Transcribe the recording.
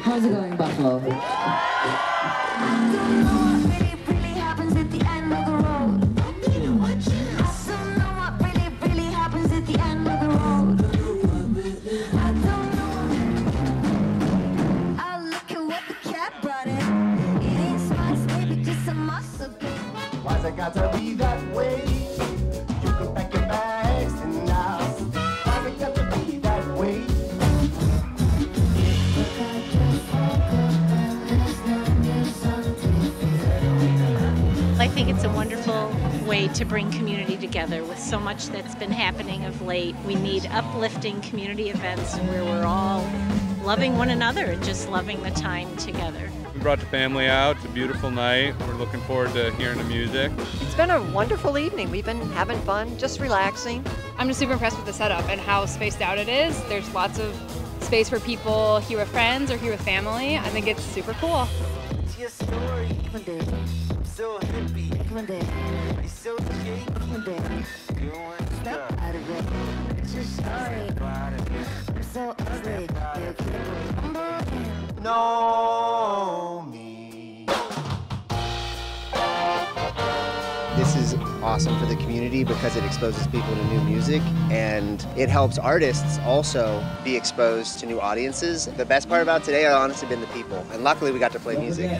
How's it going, Buffalo? Why's it got to be that way? Think it's a wonderful way to bring community together with so much that's been happening of late. We need uplifting community events where we're all loving one another and just loving the time together. We brought the family out. It's a beautiful night. We're looking forward to hearing the music. It's been a wonderful evening. We've been having fun, just relaxing. I'm just super impressed with the setup and how spaced out it is. There's lots of space for people here with friends or here with family. I think it's super cool. It's your story. I'm so hippie. You're. You want stuff. Out of it. It's your story. I'm so ugly. Know me. This is awesome for the community because it exposes people to new music and it helps artists also be exposed to new audiences. The best part about today has honestly been the people, and luckily we got to play music.